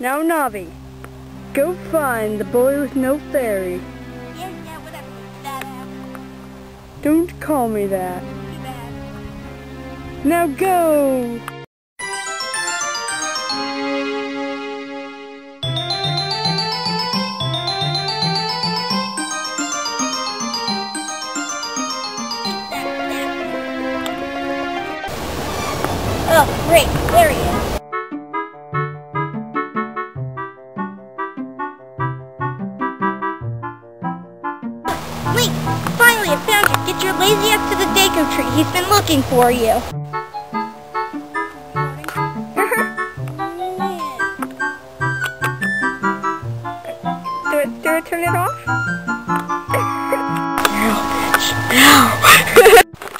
Now, Navi, go find the boy with no fairy. Yeah, yeah, whatever. Bad ass. Don't call me that. Now go! Oh, great. There he is. Finally I found you. Get your lazy ass to the Deku Tree. He's been looking for you. Do, do I turn it off?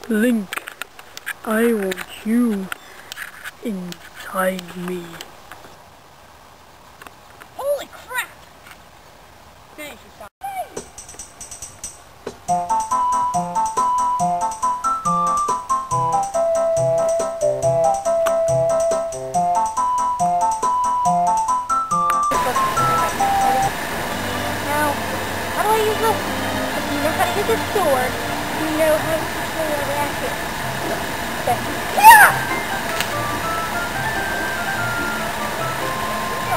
Link, I want you inside me. Holy crap! Now, I use this? If you know how to use a sword, you know how to control your reaction. Yeah!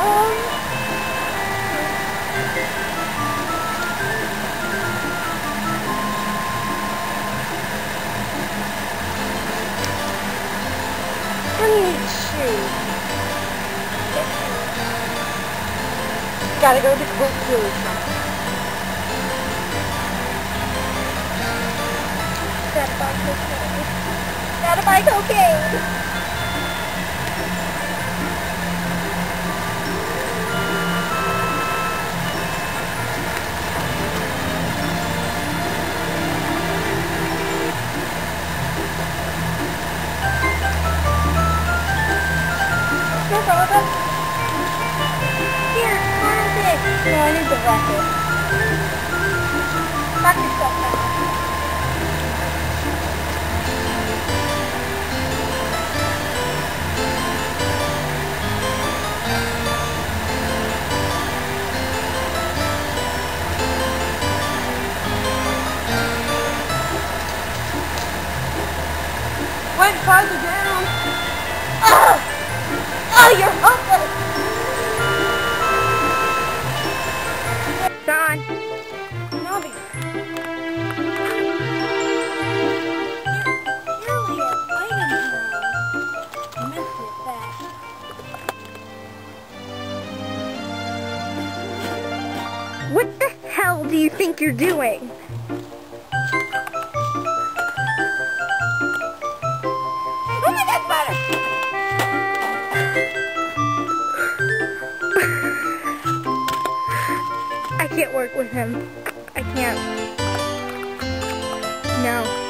Um, Gotta go to Shop. Buy cocaine. Buy cocaine. Here, find it. No, I need the record. Pack yourself Farther down. Oh! Oh, you're hopeless! Don, Nobby. Surely your items now. Missed it fast. what the hell do you think you're doing? Can't work with him. I can't. No.